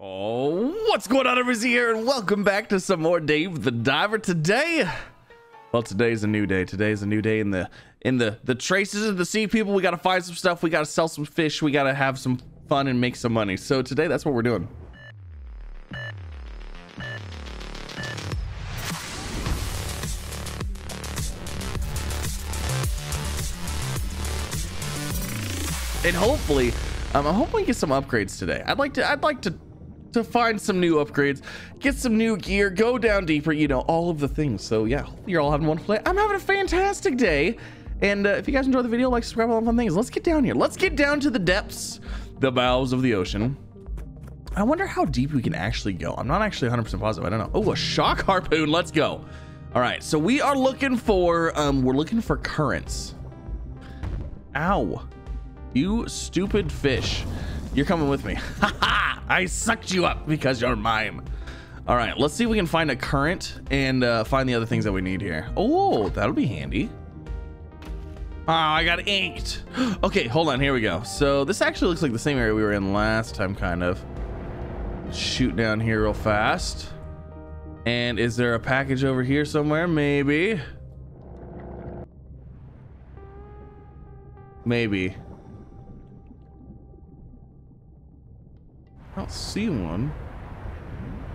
Oh, what's going on, everybody here, and welcome back to some more Dave the Diver. Today, well, today's a new day. Today's a new day in the in the the traces of the sea. People, we got to find some stuff. We got to sell some fish. We got to have some fun and make some money. So today, that's what we're doing. And hopefully, um, I'm hoping we get some upgrades today. I'd like to. I'd like to to find some new upgrades, get some new gear, go down deeper, you know, all of the things. So yeah, you're all having one play. I'm having a fantastic day. And uh, if you guys enjoy the video, like, subscribe, all the fun things. Let's get down here. Let's get down to the depths, the bowels of the ocean. I wonder how deep we can actually go. I'm not actually 100% positive. I don't know. Oh, a shock harpoon. Let's go. All right. So we are looking for, um, we're looking for currents. Ow. You stupid fish. You're coming with me. Ha I sucked you up because you're mime. All right, let's see if we can find a current and uh, find the other things that we need here. Oh, that'll be handy. Oh, I got inked. Okay, hold on. Here we go. So this actually looks like the same area we were in last time, kind of. Shoot down here real fast. And is there a package over here somewhere? Maybe. Maybe. I don't see one.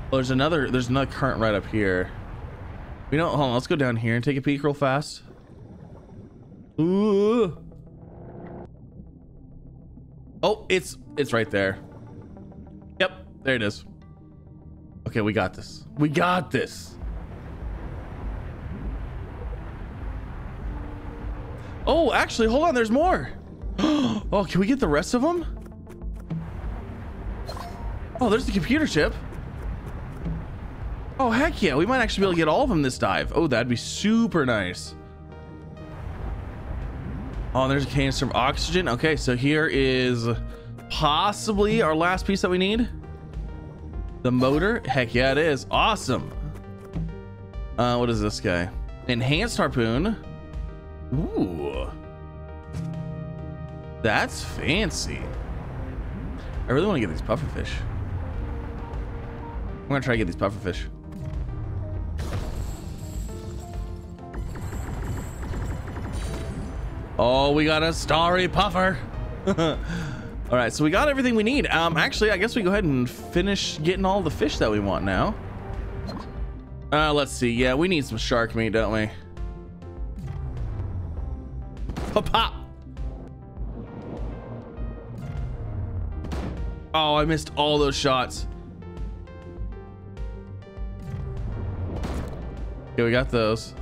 There's another. There's another current right up here. We don't. Hold on. Let's go down here and take a peek real fast. Ooh. Oh, it's it's right there. Yep, there it is. Okay, we got this. We got this. Oh, actually, hold on. There's more. Oh, can we get the rest of them? Oh, there's the computer chip. Oh, heck yeah. We might actually be able to get all of them this dive. Oh, that'd be super nice. Oh, there's a canister of oxygen. Okay, so here is possibly our last piece that we need. The motor. Heck yeah, it is. Awesome. Uh, what is this guy? Enhanced harpoon. Ooh. That's fancy. I really want to get these pufferfish. I'm gonna try to get these pufferfish. Oh, we got a starry puffer. all right, so we got everything we need. Um, actually, I guess we go ahead and finish getting all the fish that we want now. Uh, let's see. Yeah, we need some shark meat, don't we? Pop pop. Oh, I missed all those shots. Okay, we got those.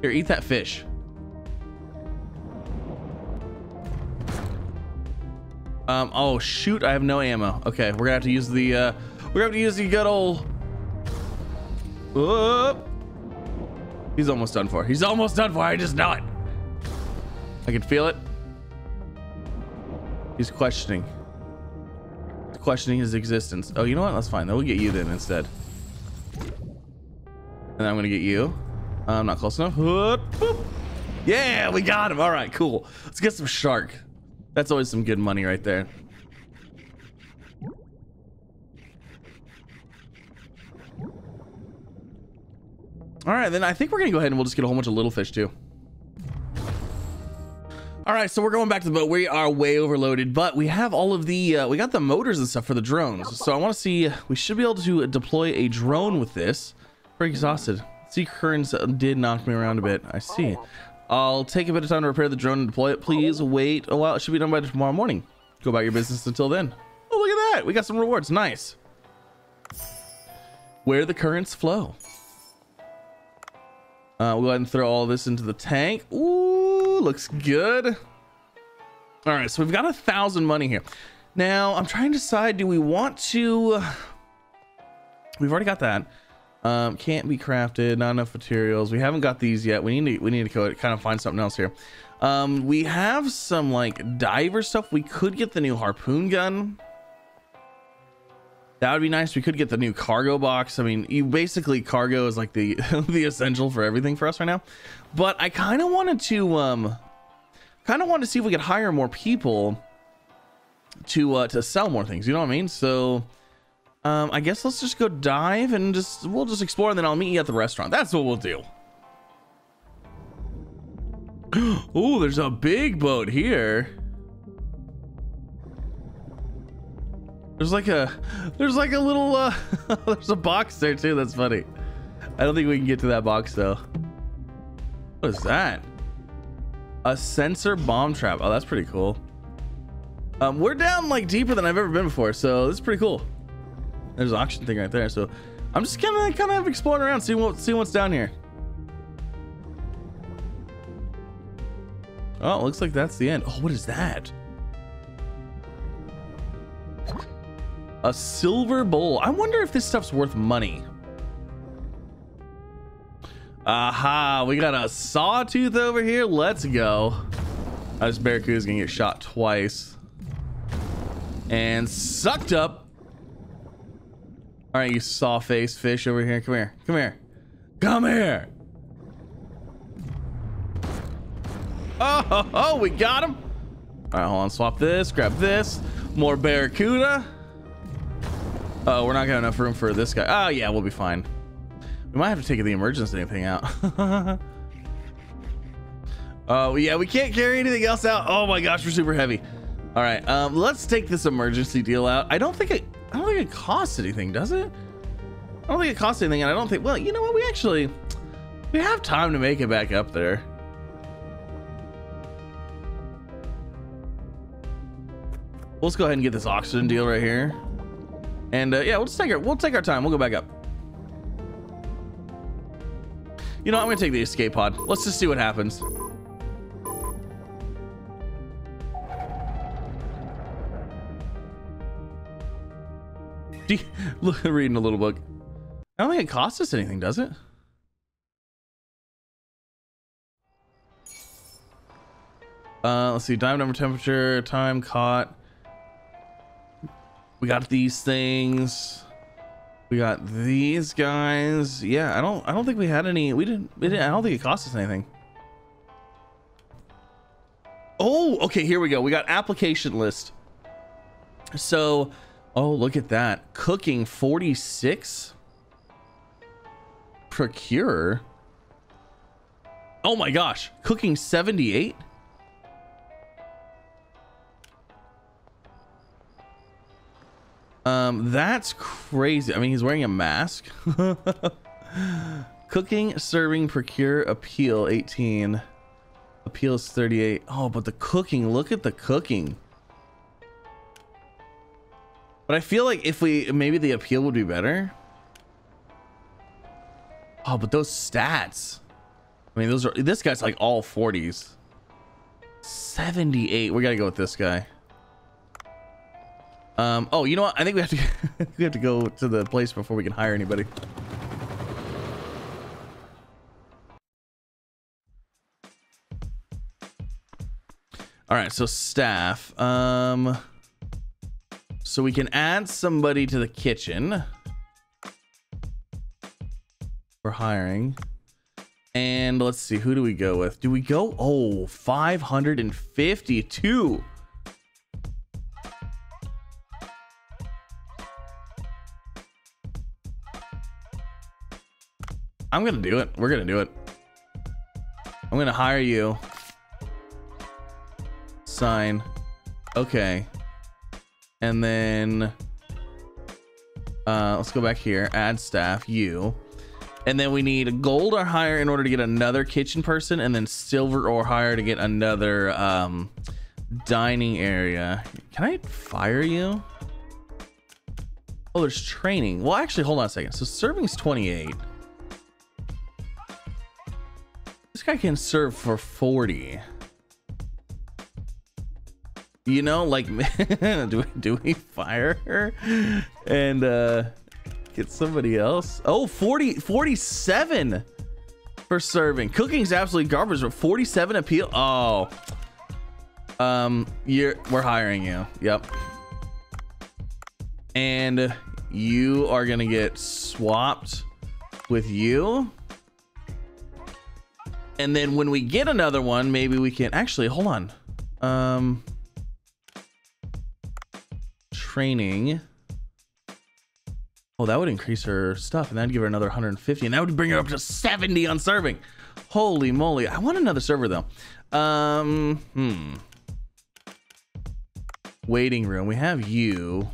Here, eat that fish. Um, oh shoot, I have no ammo. Okay, we're gonna have to use the, uh, we're gonna have to use the good old, Whoop. He's almost done for. He's almost done for. I just know it. I can feel it. He's questioning. Questioning his existence. Oh, you know what? That's fine. Then we'll get you then instead. And I'm gonna get you. I'm not close enough. Whoop, Yeah, we got him. All right, cool. Let's get some shark. That's always some good money right there. All right, then I think we're gonna go ahead and we'll just get a whole bunch of little fish too. All right, so we're going back to the boat. We are way overloaded, but we have all of the, uh, we got the motors and stuff for the drones. So I want to see, we should be able to deploy a drone with this. Pretty exhausted. Sea currents did knock me around a bit. I see. I'll take a bit of time to repair the drone and deploy it. Please wait a while. It should be done by tomorrow morning. Go about your business until then. Oh, look at that. We got some rewards. Nice. Where the currents flow. Uh, we'll go ahead and throw all this into the tank. Ooh, looks good. All right, so we've got a thousand money here. Now, I'm trying to decide, do we want to... We've already got that. Um, can't be crafted, not enough materials. We haven't got these yet. We need to, we need to kind of find something else here. Um, we have some like diver stuff. We could get the new harpoon gun. That would be nice. We could get the new cargo box. I mean, you basically cargo is like the the essential for everything for us right now. But I kind of wanted to um kind of wanted to see if we could hire more people to uh to sell more things. You know what I mean? So um I guess let's just go dive and just we'll just explore and then I'll meet you at the restaurant. That's what we'll do. oh, there's a big boat here. There's like a, there's like a little, uh, there's a box there too. That's funny. I don't think we can get to that box though. What is that? A sensor bomb trap. Oh, that's pretty cool. Um, we're down like deeper than I've ever been before, so this is pretty cool. There's an auction thing right there. So I'm just kind of kind of exploring around, seeing what seeing what's down here. Oh, looks like that's the end. Oh, what is that? A silver bowl. I wonder if this stuff's worth money. Aha, we got a sawtooth over here. Let's go. Oh, this barracuda's gonna get shot twice. And sucked up. All right, you saw-faced fish over here. Come here. Come here. Come here. Oh, oh, oh, we got him. All right, hold on. Swap this. Grab this. More barracuda. Oh, we're not got enough room for this guy. Oh, yeah, we'll be fine. We might have to take the emergency thing out. Oh, yeah, we can't carry anything else out. Oh my gosh, we're super heavy. All right, um, let's take this emergency deal out. I don't think it, I don't think it costs anything, does it? I don't think it costs anything, and I don't think, well, you know what? We actually, we have time to make it back up there. Let's go ahead and get this oxygen deal right here. And uh, yeah, we'll just take our we'll take our time. We'll go back up. You know, I'm gonna take the escape pod. Let's just see what happens. Look, reading a little book. I don't think it costs us anything, does it? Uh, let's see, dive number, temperature, time caught. We got these things. We got these guys. Yeah, I don't I don't think we had any we didn't we didn't I don't think it cost us anything. Oh, okay, here we go. We got application list. So, oh, look at that. Cooking 46. Procure. Oh my gosh. Cooking 78. Um, that's crazy. I mean, he's wearing a mask. Cooking, serving, procure, appeal, 18. Appeals 38. Oh, but the cooking, look at the cooking. But I feel like if we, maybe the appeal would be better. Oh, but those stats. I mean, those are, this guy's like all 40s. 78. We gotta go with this guy. Um, oh, you know what? I think we have to we have to go to the place before we can hire anybody. All right, so staff. Um, so we can add somebody to the kitchen. We're hiring. And let's see, who do we go with? Do we go? Oh, 552. I'm gonna do it. We're gonna do it. I'm gonna hire you. Sign. Okay. And then uh let's go back here. Add staff, you. And then we need gold or higher in order to get another kitchen person, and then silver or higher to get another um dining area. Can I fire you? Oh, there's training. Well, actually, hold on a second. So serving's 28. This guy can serve for 40. You know, like, do we, do we fire her and uh, get somebody else? Oh, 40, 47 for serving. Cooking's absolutely garbage, but 47 appeal. Oh, um, you're, we're hiring you. Yep. And you are gonna get swapped with you. And then when we get another one, maybe we can actually hold on. Um training. Oh, that would increase her stuff, and that'd give her another 150, and that would bring her up to 70 on serving. Holy moly! I want another server though. Um, hmm. Waiting room. We have you.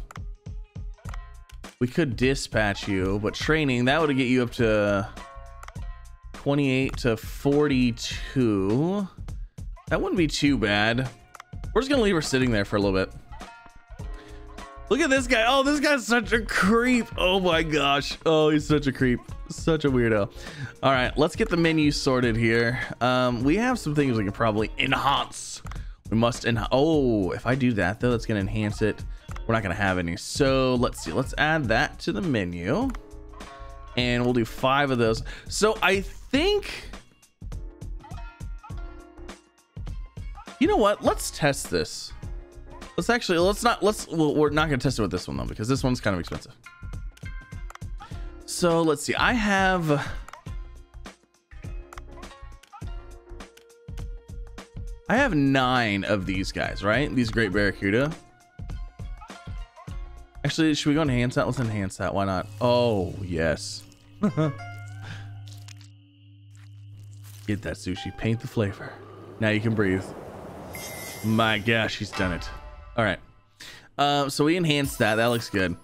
We could dispatch you, but training that would get you up to 28 to 42. That wouldn't be too bad. We're just gonna leave her sitting there for a little bit. Look at this guy. Oh, this guy's such a creep. Oh my gosh. Oh, he's such a creep. Such a weirdo. All right, let's get the menu sorted here. Um, we have some things we can probably enhance. We must enhance. Oh, if I do that though, that's gonna enhance it. We're not gonna have any. So let's see. Let's add that to the menu, and we'll do five of those. So I think. You know what? Let's test this. Let's actually, let's not, let's, well, we're not going to test it with this one though, because this one's kind of expensive. So let's see. I have, I have nine of these guys, right? These great barracuda. Actually, should we go enhance that? Let's enhance that. Why not? Oh, yes. Get that sushi. Paint the flavor. Now you can breathe. My gosh, he's done it. All right. Uh, so we enhanced that. That looks good.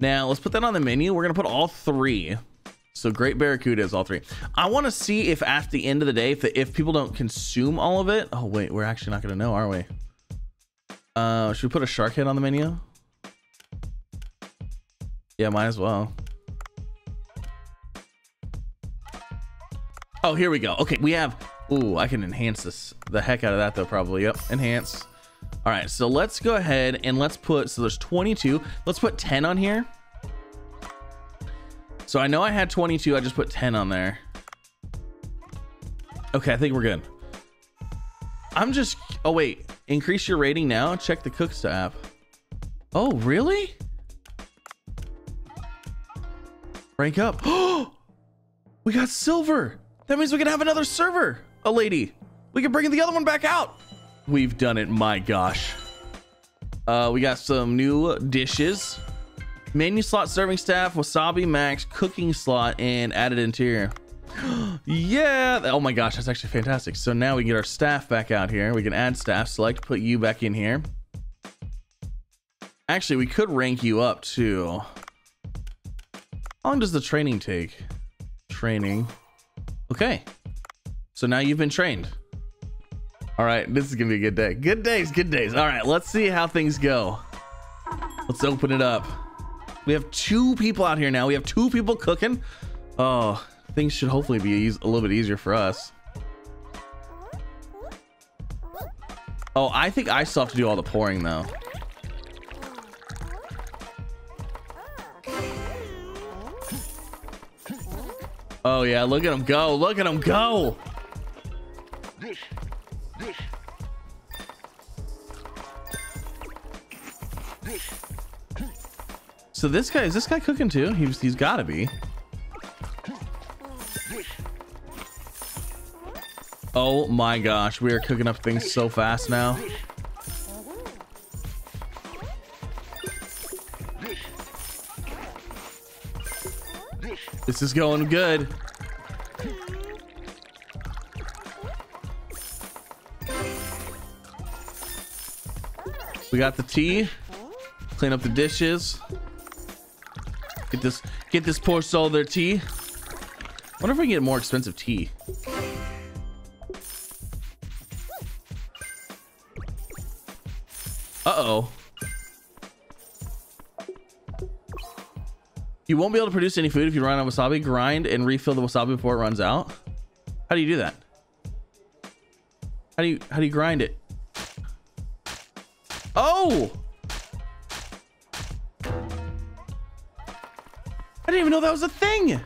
Now let's put that on the menu. We're gonna put all three. So Great Barracuda is all three. I want to see if at the end of the day, if the, if people don't consume all of it. Oh wait, we're actually not gonna know, are we? Uh, should we put a shark head on the menu? Yeah, might as well. Oh, here we go. Okay, we have. Ooh, I can enhance this the heck out of that though. Probably. Yep, enhance. All right, so let's go ahead and let's put, so there's 22. Let's put 10 on here. So I know I had 22. I just put 10 on there. Okay, I think we're good. I'm just, oh wait, increase your rating now. Check the Cooksta app. Oh, really? Rank up. Oh, we got silver. That means we can have another server, a lady. We can bring the other one back out. We've done it. My gosh. Uh, we got some new dishes. Menu slot, serving staff, wasabi max, cooking slot, and added interior. yeah. Oh my gosh, that's actually fantastic. So now we get our staff back out here. We can add staff, select, put you back in here. Actually, we could rank you up too. How long does the training take? Training. Okay. So now you've been trained. All right, this is gonna be a good day. Good days, good days. All right, let's see how things go. Let's open it up. We have two people out here now. We have two people cooking. Oh, things should hopefully be a little bit easier for us. Oh, I think I still have to do all the pouring though. Oh yeah, look at him go. Look at him go. So this guy, is this guy cooking too? He's, he's gotta be. Oh my gosh, we are cooking up things so fast now. This is going good. We got the tea. Clean up the dishes. Get this get this poor soul their tea. wonder if we can get more expensive tea. Won't be able to produce any food if you run out of wasabi. Grind and refill the wasabi before it runs out. How do you do that? How do you how do you grind it? Oh! I didn't even know that was a thing.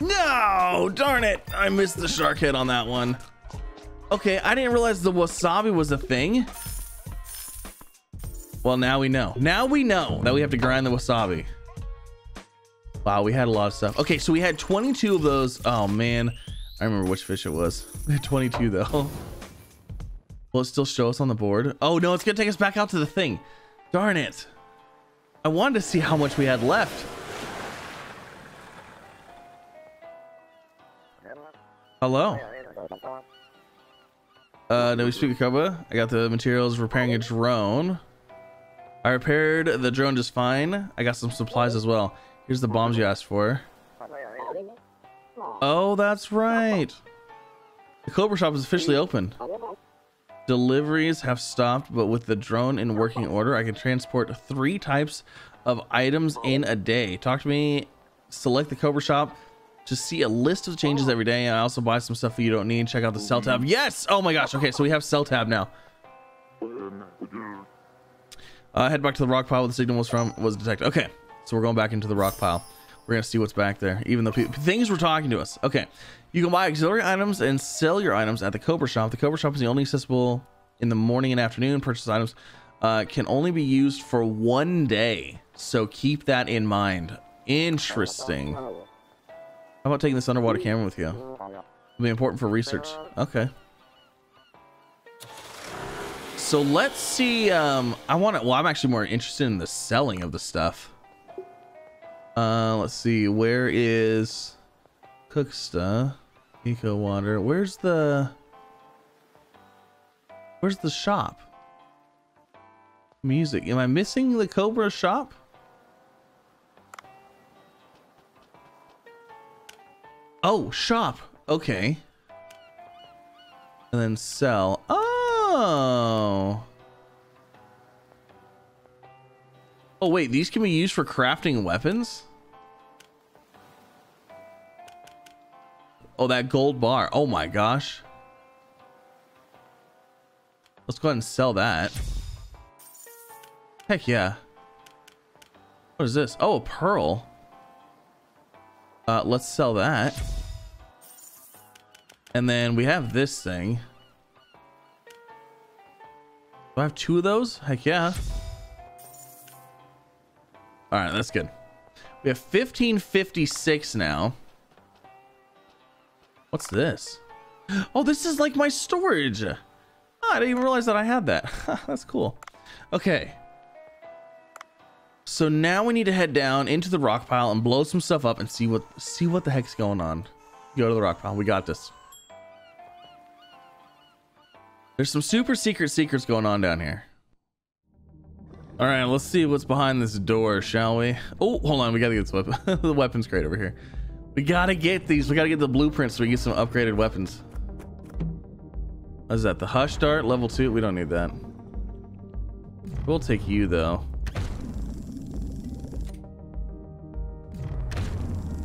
No, darn it. I missed the shark head on that one. Okay, I didn't realize the wasabi was a thing. Well, now we know. Now we know that we have to grind the wasabi. Wow, we had a lot of stuff. Okay, so we had 22 of those. Oh, man. I remember which fish it was. We had 22, though. Will it still show us on the board? Oh, no, it's going to take us back out to the thing. Darn it. I wanted to see how much we had left. Hello? Uh, no, we speak Koba. I got the materials repairing a drone. I repaired the drone just fine. I got some supplies as well. Here's the bombs you asked for. Oh, that's right. The Cobra shop is officially open. Deliveries have stopped, but with the drone in working order, I can transport three types of items in a day. Talk to me, select the Cobra shop to see a list of changes every day. I also buy some stuff that you don't need. Check out the sell tab. Yes! Oh my gosh. Okay, so we have sell tab now. Uh, head back to the rock pile where the signal was from was detected. Okay, so we're going back into the rock pile. We're gonna see what's back there. Even though things were talking to us. Okay, you can buy auxiliary items and sell your items at the Cobra shop. The Cobra shop is the only accessible in the morning and afternoon. Purchase items uh, can only be used for one day, so keep that in mind. Interesting. How about taking this underwater camera with you? It'll be important for research. Okay. So let's see. Um, I want to. Well, I'm actually more interested in the selling of the stuff. Uh, let's see. Where is Cooksta? Eco Water. Where's the? Where's the shop? Music. Am I missing the Cobra shop? Oh, shop. Okay. And then sell. Oh. Oh, wait. These can be used for crafting weapons? Oh, that gold bar. Oh my gosh. Let's go ahead and sell that. Heck yeah. What is this? Oh, a pearl. Uh, let's sell that. And then we have this thing. I have two of those? Heck yeah. All right, that's good. We have 1556 now. What's this? Oh, this is like my storage. Oh, I didn't even realize that I had that. that's cool. Okay. So now we need to head down into the rock pile and blow some stuff up and see what see what the heck's going on. Go to the rock pile. We got this. There's some super secret secrets going on down here. All right, let's see what's behind this door, shall we? Oh, hold on. We got to get this weapon. the weapons crate over here. We got to get these. We got to get the blueprints so we get some upgraded weapons. What is that? The Hush Dart, level 2? We don't need that. We'll take you, though.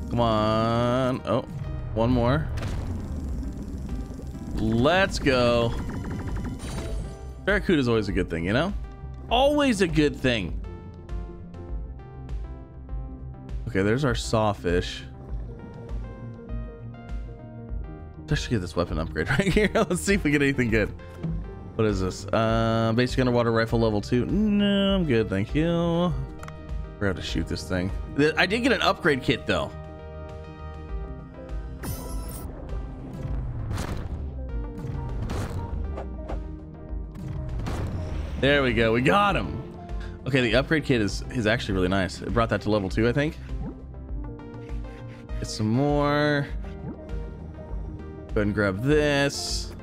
Come on. Oh, one more. Let's go. Barracuda is always a good thing, you know? Always a good thing. Okay, there's our sawfish. I should get this weapon upgrade right here. Let's see if we get anything good. What is this? Uh, basic underwater rifle level two. No, I'm good, thank you. We're going to shoot this thing. I did get an upgrade kit though. There we go. We got him. Okay, the upgrade kit is is actually really nice. It brought that to level two, I think. Get some more. Go and grab this.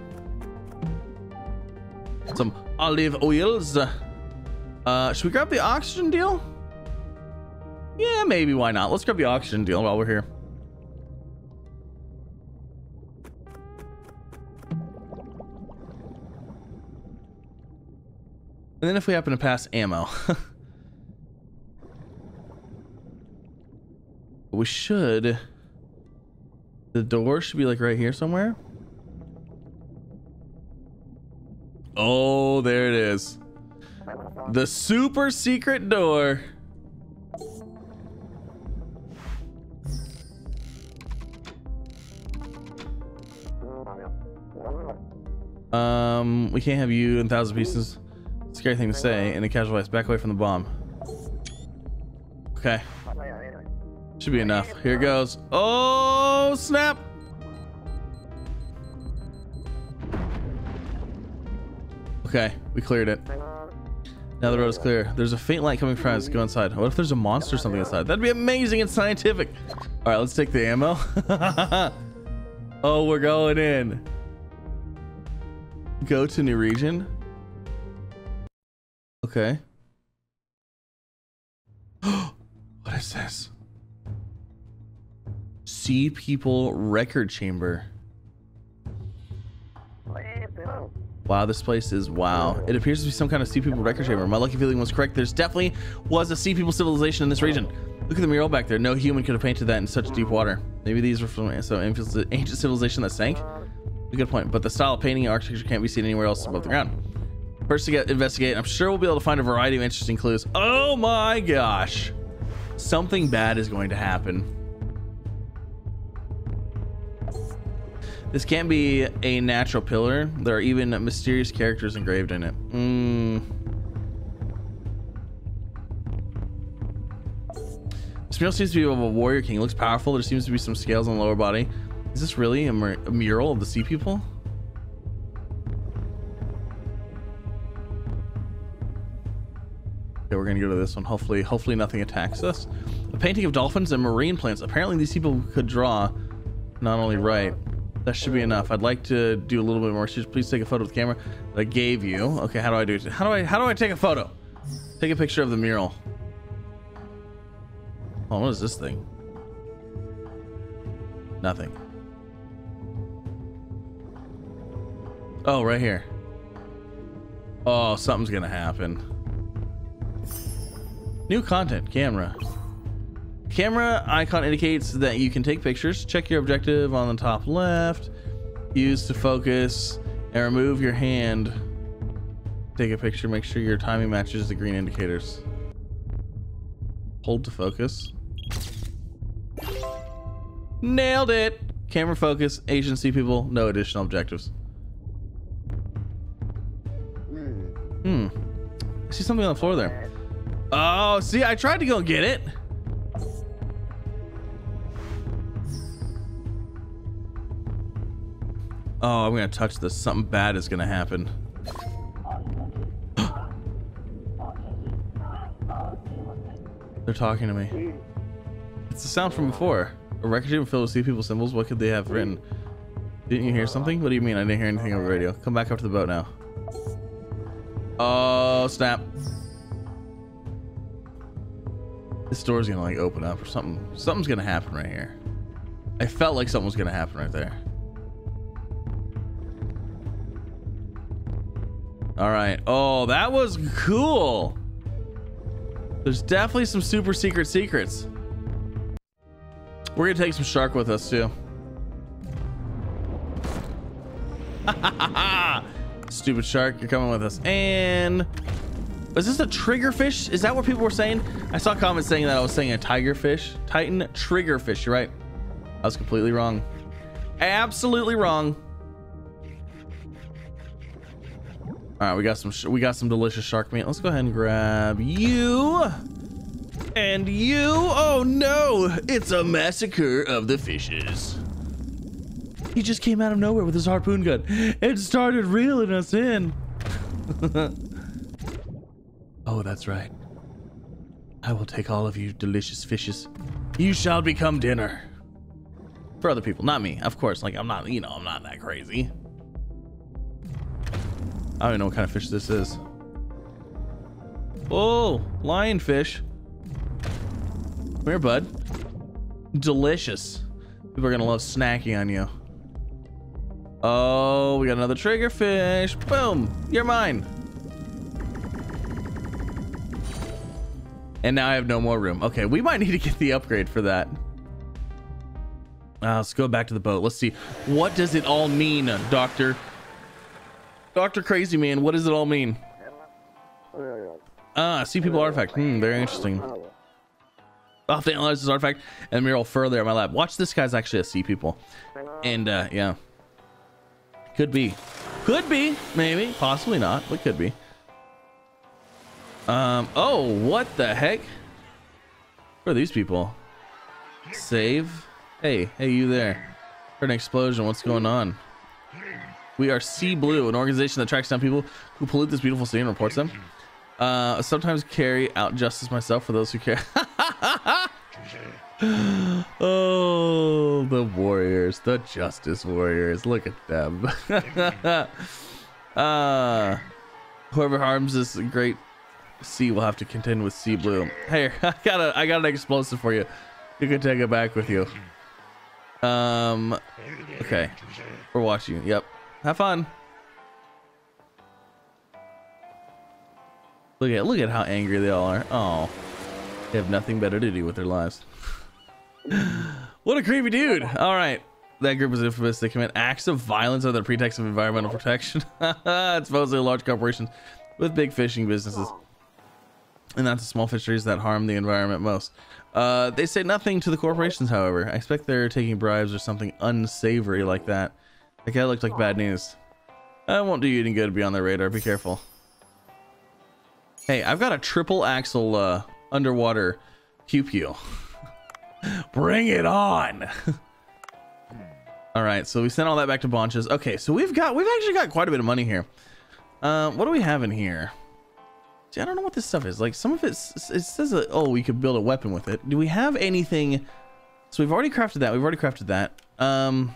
Some olive oils. Uh, should we grab the oxygen deal? Yeah, maybe. Why not? Let's grab the oxygen deal while we're here. And then if we happen to pass ammo. we should... The door should be like right here somewhere. Oh, there it is. The super secret door. Um, we can't have you in thousand pieces. Scary thing to say uh, in a casual voice. Back away from the bomb. Okay. Should be enough. Here goes. Oh, snap. Okay, we cleared it. Now the road is clear. There's a faint light coming from us. Go inside. What if there's a monster or something inside? That'd be amazing and scientific. All right, let's take the ammo. oh, we're going in. Go to new region. Okay. what is this? Sea people record chamber. Wow, this place is wow. It appears to be some kind of sea people record chamber. My lucky feeling was correct. There's definitely was a sea people civilization in this region. Look at the mural back there. No human could have painted that in such deep water. Maybe these were from some ancient civilization that sank. A good point, but the style of painting and architecture can't be seen anywhere else above the ground. First to get investigate, I'm sure we'll be able to find a variety of interesting clues. Oh my gosh. Something bad is going to happen. This can't be a natural pillar. There are even mysterious characters engraved in it. Mm. This mural seems to be of a warrior king. It looks powerful. There seems to be some scales on the lower body. Is this really a, a mural of the sea people? Okay, we're gonna go to this one. Hopefully, hopefully nothing attacks us. A painting of dolphins and marine plants. Apparently these people could draw not only right, that should be enough. I'd like to do a little bit more. Please take a photo with the camera that I gave you. Okay, how do I do it? How do I how do I take a photo? Take a picture of the mural. Oh, what is this thing? Nothing. Oh, right here. Oh, something's gonna happen. New content, camera. Camera icon indicates that you can take pictures. Check your objective on the top left. Use to focus and remove your hand. Take a picture. Make sure your timing matches the green indicators. Hold to focus. Nailed it. Camera focus. Sea people. No additional objectives. Hmm. I see something on the floor there. Oh, see, I tried to go get it. Oh, I'm gonna touch this. Something bad is gonna happen. They're talking to me. It's the sound from before. A record table filled with sea people symbols. What could they have written? Didn't you hear something? What do you mean? I didn't hear anything on the radio. Come back up to the boat now. Oh, snap. This door's gonna like open up or something. Something's gonna happen right here. I felt like something was gonna happen right there. All right. Oh, that was cool. There's definitely some super secret secrets. We're gonna take some shark with us too. Stupid shark, you're coming with us. And is this a triggerfish? Is that what people were saying? I saw comments saying that I was saying a tigerfish. Titan triggerfish, you're right. I was completely wrong. Absolutely wrong. All right, we got some we got some delicious shark meat. Let's go ahead and grab you. And you. Oh no, it's a massacre of the fishes. He just came out of nowhere with his harpoon gun and started reeling us in. oh, that's right. I will take all of you delicious fishes. You shall become dinner. For other people, not me, of course. Like, I'm not, you know, I'm not that crazy. I don't even know what kind of fish this is. Oh, lionfish. Come here, bud. Delicious. People are gonna love snacking on you. Oh, we got another triggerfish. Boom, you're mine. And now I have no more room. Okay, we might need to get the upgrade for that. Uh, let's go back to the boat. Let's see. What does it all mean, Doctor? Dr. Crazy Man, what does it all mean? Ah, sea people artifact. Hmm, very interesting. I'll have to analyze this artifact and mural further at my lab. Watch, this guy's actually a sea people. And, uh, yeah. Could be. Could be, maybe. Possibly not, but could be. Um, oh, what the heck? Who are these people? Save? Hey, hey, you there. Heard an explosion. What's going on? We are Sea Blue, an organization that tracks down people who pollute this beautiful sea and reports them. Uh, sometimes carry out justice myself for those who care. oh, the warriors, the justice warriors. Look at them. uh, whoever harms this great sea will have to contend with Sea Blue. Hey, I got a, I got an explosive for you. You can take it back with you. Um, okay. We're watching you. Yep. Have fun. Look at look at how angry they all are. Oh, they have nothing better to do with their lives. what a creepy dude. All right. That group is infamous. They commit acts of violence under the pretext of environmental protection. it's mostly large corporations with big fishing businesses. And not the small fisheries that harm the environment most. Uh, they say nothing to the corporations, however. I expect they're taking bribes or something unsavory like that. That guy looked like bad news. I won't do you any good to be on their radar. Be careful. Hey, I've got a triple axle uh, underwater pew pew. Bring it on. all right, so we sent all that back to Bancho's. Okay, so we've got we've actually got quite a bit of money here. Uh, what do we have in here? See, I don't know what this stuff is. Like some of it, it says that, oh, we could build a weapon with it. Do we have anything? So we've already crafted that. We've already crafted that. Um,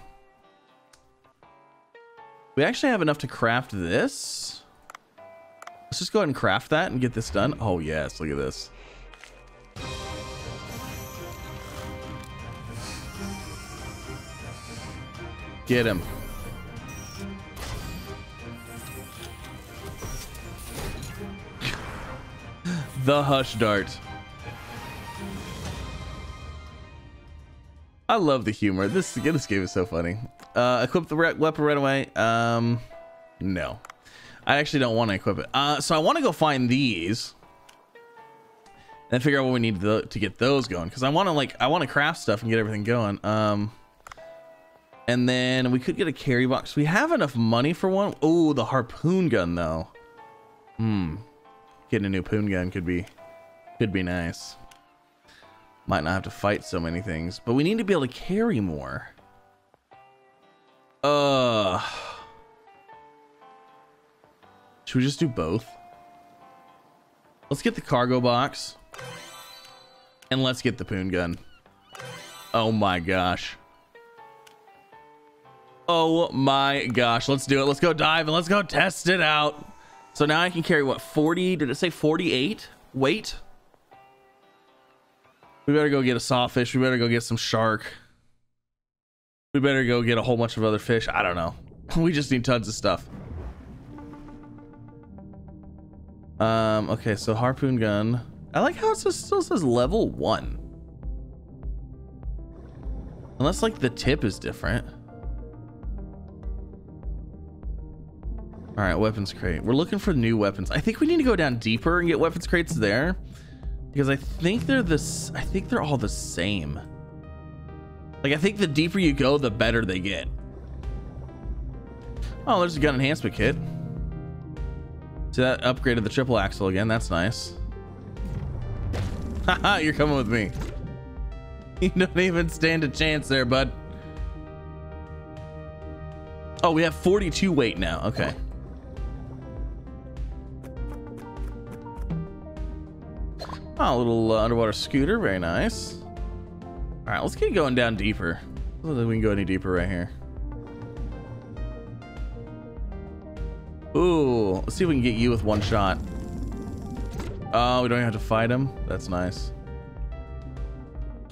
we actually have enough to craft this. Let's just go ahead and craft that and get this done. Oh yes, look at this. Get him. The hush dart. I love the humor. This this game is so funny. Uh, equip the weapon right away. Um, no, I actually don't want to equip it. Uh, so I want to go find these and figure out what we need to, to get those going because I want to like I want to craft stuff and get everything going. Um, and then we could get a carry box. We have enough money for one. Oh, the harpoon gun though. Hmm, getting a new poon gun could be could be nice. Might not have to fight so many things, but we need to be able to carry more. Uh, should we just do both? Let's get the cargo box. And let's get the poon gun. Oh my gosh. Oh my gosh. Let's do it. Let's go dive and let's go test it out. So now I can carry what 40 did it say 48 weight we better go get a sawfish. We better go get some shark. We better go get a whole bunch of other fish. I don't know. We just need tons of stuff. Um, okay, so harpoon gun. I like how it still says level one. Unless like the tip is different. All right, weapons crate. We're looking for new weapons. I think we need to go down deeper and get weapons crates there because I think they're this I think they're all the same. Like I think the deeper you go the better they get. Oh there's a gun enhancement kit. See that upgraded the triple axle again? That's nice. Haha you're coming with me. You don't even stand a chance there bud. Oh we have 42 weight now. Okay Oh, a little uh, underwater scooter. Very nice. All right, let's get going down deeper. I don't think we can go any deeper right here. Ooh, let's see if we can get you with one shot. Oh, we don't even have to fight him. That's nice.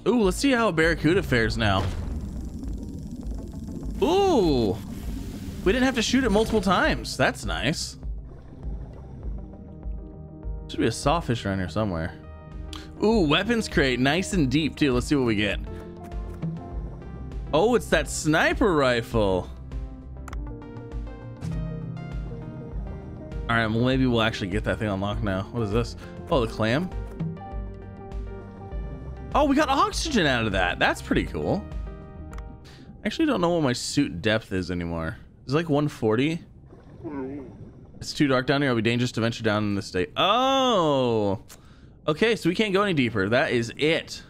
Ooh, let's see how a barracuda fares now. Ooh, we didn't have to shoot it multiple times. That's nice. Should be a sawfish around here somewhere. Ooh, weapons crate. Nice and deep, too. Let's see what we get. Oh, it's that sniper rifle. All right, well, maybe we'll actually get that thing unlocked now. What is this? Oh, the clam. Oh, we got oxygen out of that. That's pretty cool. I actually don't know what my suit depth is anymore. It's like 140. It's too dark down here. It'll be dangerous to venture down in this state. Oh, okay. So we can't go any deeper. That is it.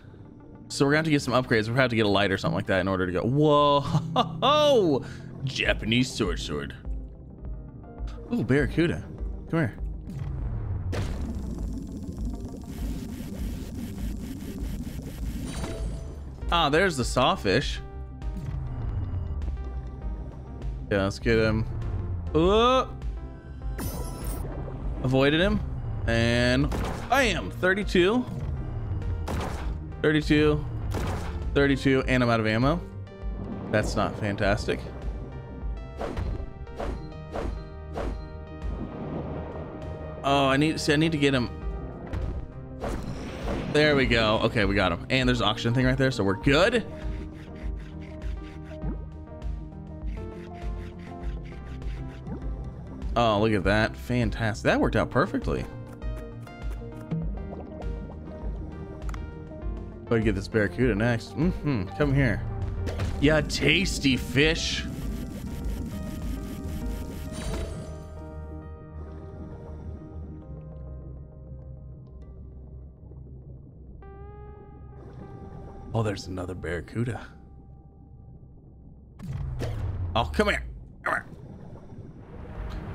So we're gonna have to get some upgrades. We're gonna have to get a light or something like that in order to go. Whoa, Japanese sword sword. Oh, barracuda. Come here. Ah, there's the sawfish. Yeah, let's get him. Uh, avoided him. And bam, 32. 32. 32, and I'm out of ammo. That's not fantastic. Oh, I need see I need to get him. There we go. Okay, we got him. And there's an auction thing right there, so we're good. Oh, look at that. Fantastic. That worked out perfectly. Better get this barracuda next. Mm-hmm. Come here. Yeah, tasty fish. Oh, there's another barracuda. Oh, come here. Come here.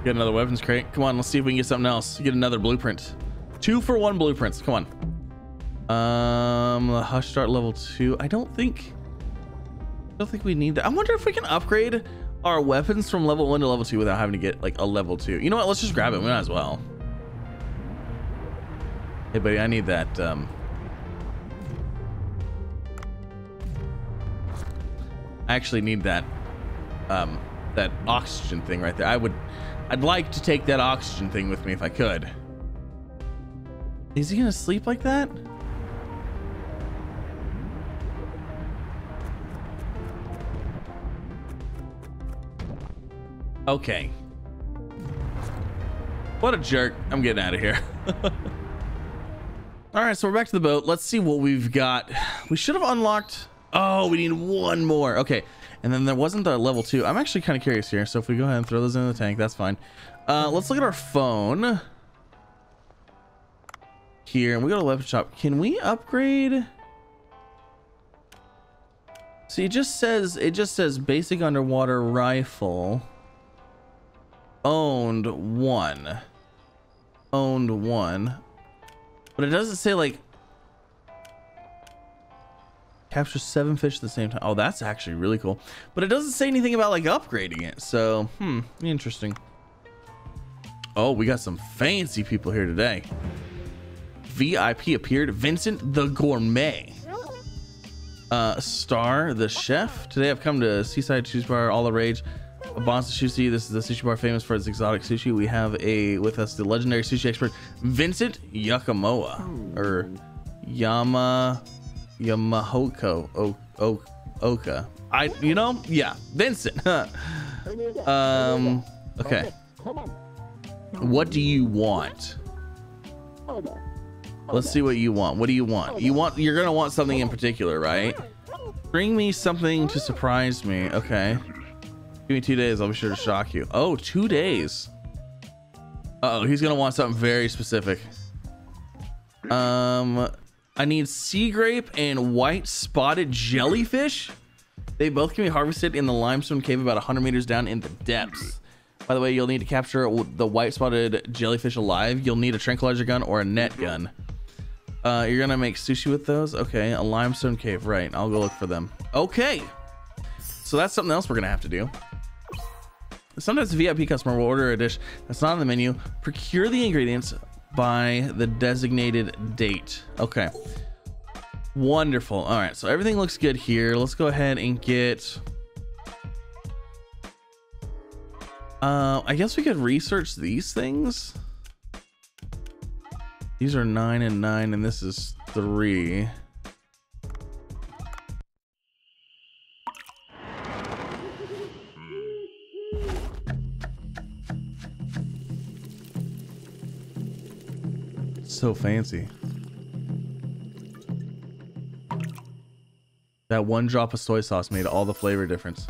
Get another weapons crate. Come on, let's see if we can get something else. Get another blueprint. Two for one blueprints. Come on. Um, the hush start level two. I don't think. I don't think we need that. I wonder if we can upgrade our weapons from level one to level two without having to get like a level two. You know what? Let's just grab it. We might as well. Hey, buddy, I need that. Um, I actually need that. Um, that oxygen thing right there. I would. I'd like to take that oxygen thing with me if I could. Is he gonna sleep like that? Okay. What a jerk. I'm getting out of here. All right, so we're back to the boat. Let's see what we've got. We should have unlocked. Oh, we need one more. Okay. And then there wasn't the level two. I'm actually kind of curious here. So if we go ahead and throw those in the tank, that's fine. Uh, let's look at our phone here. And we go to weapon shop. Can we upgrade? See, it just says, it just says basic underwater rifle owned one. Owned one. But it doesn't say like capture seven fish at the same time. Oh that's actually really cool. But it doesn't say anything about like upgrading it. So hmm interesting. Oh we got some fancy people here today. Vip appeared. Vincent the gourmet. Uh star the chef. Today i've come to seaside cheese bar all the rage Bancho Sushi. This is the sushi bar famous for its exotic sushi. We have a with us the legendary sushi expert Vincent Yakamoa or Yama Yamahoko o, o, Oka. I you know yeah Vincent. um okay. What do you want? Let's see what you want. What do you want? You want you're gonna want something in particular, right? Bring me something to surprise me. Okay. Give me two days. I'll be sure to shock you. Oh, two days. Uh oh, he's gonna want something very specific. Um, I need sea grape and white spotted jellyfish. They both can be harvested in the limestone cave about 100 meters down in the depths. By the way, you'll need to capture the white spotted jellyfish alive. You'll need a tranquilizer gun or a net gun. Uh, you're gonna make sushi with those? Okay, a limestone cave. Right, I'll go look for them. Okay, so that's something else we're gonna have to do. Sometimes a VIP customer will order a dish that's not on the menu. Procure the ingredients by the designated date. Okay. Wonderful. All right, so everything looks good here. Let's go ahead and get... Uh, I guess we could research these things. These are nine and nine, and this is three. So fancy. That one drop of soy sauce made all the flavor difference.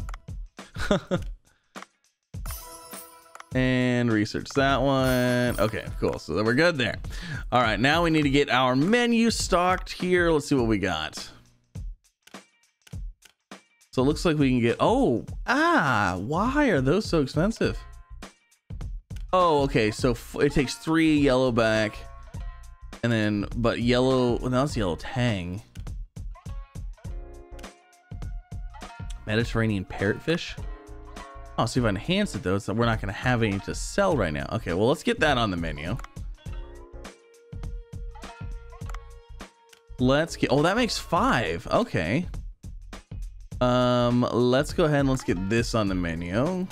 and research that one. Okay, cool. So we're good there. All right, now we need to get our menu stocked here. Let's see what we got. So it looks like we can get, oh, ah, why are those so expensive? Oh, okay. So it takes three yellow back and then, but yellow, well, that's yellow tang. Mediterranean parrotfish. Oh, see if I enhance it though, so we're not to have any to sell right now. Okay, well, let's get that on the menu. Let's get, oh, that makes five. Okay. Um, let's go ahead and let's get this on the menu.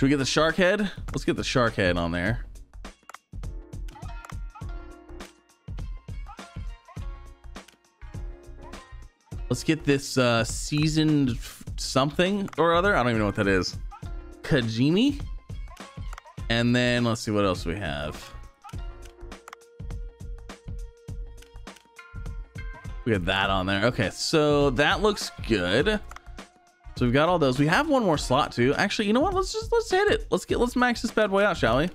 Should we get the shark head? Let's get the shark head on there. Let's get this uh, seasoned something or other. I don't even know what that is. Kajimi. And then let's see what else we have. We have that on there. Okay, so that looks good. So we've got all those. We have one more slot too. Actually, you know what? Let's just let's hit it. Let's get let's max this bad boy out, shall we?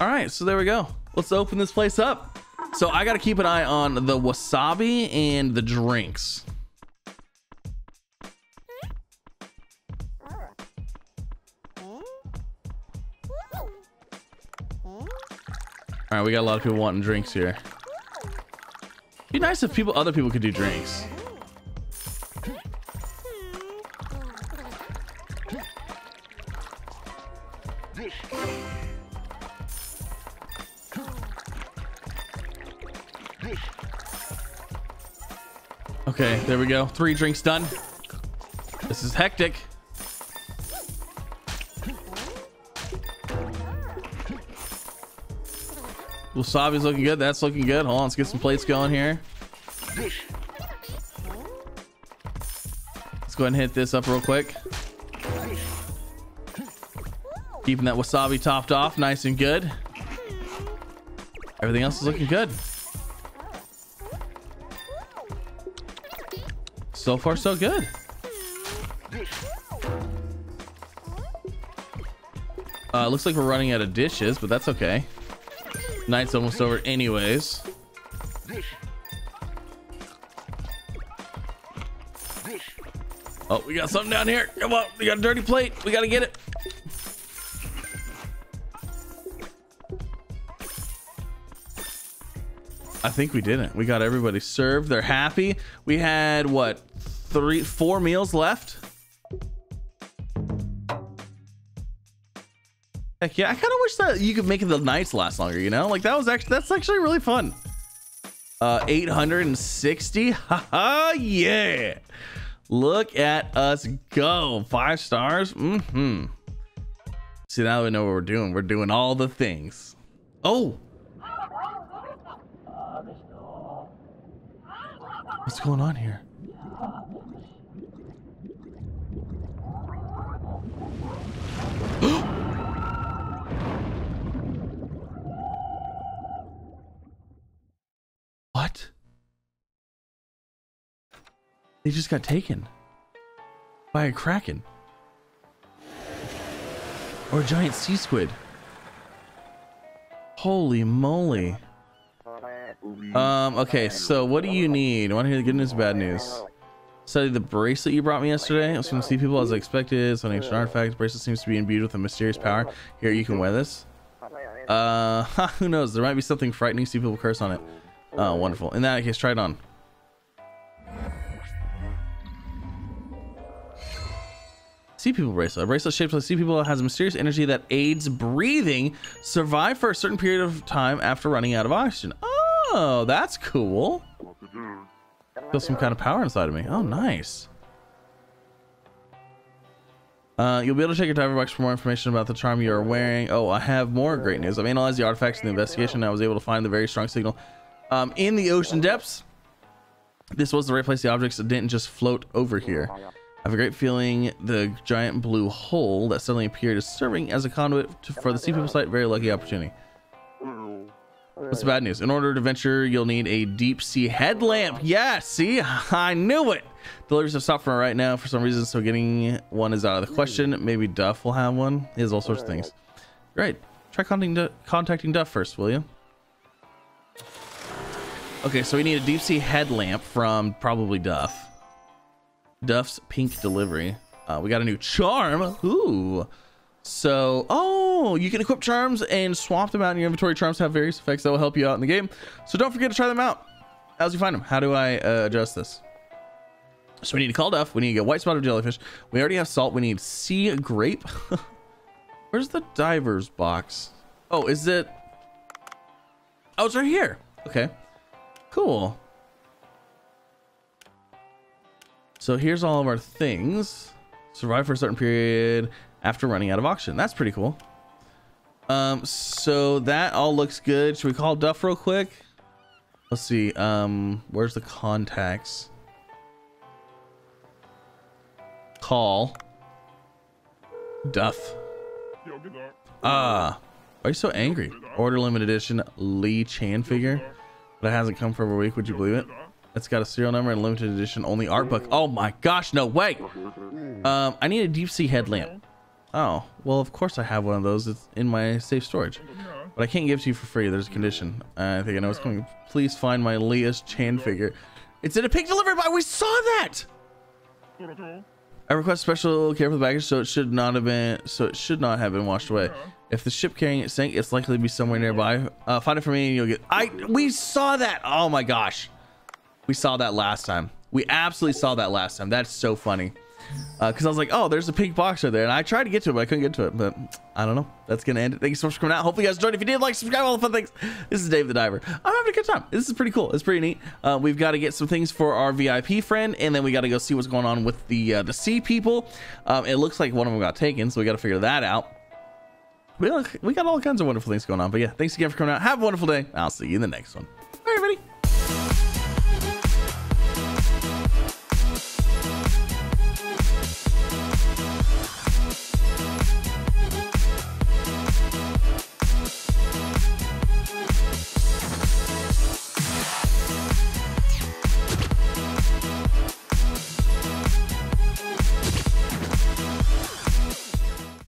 All right, so there we go. Let's open this place up. So I got to keep an eye on the wasabi and the drinks. All right, we got a lot of people wanting drinks here. Be nice if people, other people could do drinks. Okay, there we go. Three drinks done. This is hectic. Wasabi's looking good. That's looking good. Hold on, let's get some plates going here. Let's go ahead and hit this up real quick. Keeping that wasabi topped off nice and good. Everything else is looking good. So far, so good. Uh, looks like we're running out of dishes, but that's okay. Night's almost over anyways. Oh, we got something down here. Come on, we got a dirty plate. We got to get it. I think we didn't. We got everybody served. They're happy. We had what three, four meals left. Heck yeah, I kind of wish that you could make the nights last longer, you know? Like that was actually, that's actually really fun. Uh, 860, haha, yeah. Look at us go, five stars, mm-hmm. See, now we know what we're doing. We're doing all the things. Oh. What's going on here? What? They just got taken by a kraken or a giant sea squid. Holy moly. Um, okay, so what do you need? Want to hear the good news bad news? Study the bracelet you brought me yesterday. I was going to see people as I expected. So an ancient artifact. The Bracelet seems to be imbued with a mysterious power. Here, you can wear this. Uh, who knows? There might be something frightening. See people curse on it. Oh, wonderful. In that case, try it on. Sea People bracelet. A bracelet shaped like sea people has a mysterious energy that aids breathing. Survive for a certain period of time after running out of oxygen. Oh, that's cool. Feel some kind of power inside of me. Oh, nice. Uh, you'll be able to check your diver box for more information about the charm you are wearing. Oh, I have more great news. I've analyzed the artifacts in the investigation I was able to find the very strong signal um, in the ocean depths. This was the right place. The objects didn't just float over here. I have a great feeling the giant blue hole that suddenly appeared is serving as a conduit to, for the sea people site. Very lucky opportunity. What's the bad news? In order to venture, you'll need a deep sea headlamp. Yeah, see, I knew it. Deliveries have stopped for right now for some reason, so getting one is out of the question. Maybe Duff will have one. He has all sorts of things. Right. Try contacting Duff first, will you? Okay, so we need a deep sea headlamp from probably Duff. Duff's pink delivery. Uh, we got a new charm. Ooh. So, oh, you can equip charms and swap them out in your inventory. Charms have various effects that will help you out in the game. So don't forget to try them out. How's you find them? How do I uh, adjust this? So we need to call Duff. We need to get white spotted jellyfish. We already have salt. We need sea grape. Where's the diver's box? Oh, is it? Oh, it's right here. Okay. Cool. So here's all of our things. Survive for a certain period after running out of oxygen. That's pretty cool. Um, so that all looks good. Should we call Duff real quick? Let's see. Um, where's the contacts? Call. Duff. Ah. Why are you so angry? Order limited edition Lee Chan figure. But it hasn't come for over a week. Would you believe it? It's got a serial number and limited edition only art book. Oh my gosh, no way. Um, I need a deep sea headlamp. Oh, well, of course I have one of those. It's in my safe storage. But I can't give it to you for free. There's a condition. Uh, I think I know what's coming. Please find my Leah's Chan figure. It's in a pink delivery box. We saw that. I request special care for the baggage, so it should not have been. So it should not have been washed away. If the ship carrying it sank, it's likely to be somewhere nearby. Uh, find it for me, and you'll get. I. We saw that. Oh my gosh, we saw that last time. We absolutely saw that last time. That's so funny because uh, I was like, oh, there's a pink box right there, and I tried to get to it, but I couldn't get to it. But I don't know. That's gonna end it. Thank you so much for coming out. Hopefully, you guys enjoyed. If you did, like, subscribe, all the fun things. This is Dave the Diver. I'm having a good time. This is pretty cool. It's pretty neat. Uh, we've got to get some things for our VIP friend, and then we got to go see what's going on with the uh, the sea people. Um, it looks like one of them got taken, so we got to figure that out we, got all kinds of wonderful things going on. But yeah, thanks again for coming out. Have a wonderful day. I'll see you in the next one. Bye, everybody.